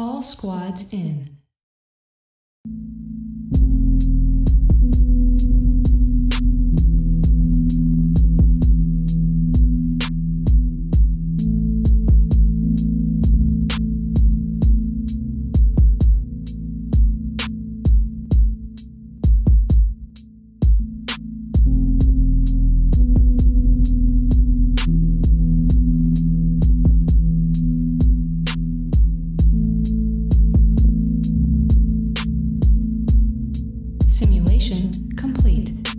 All squads in. Complete.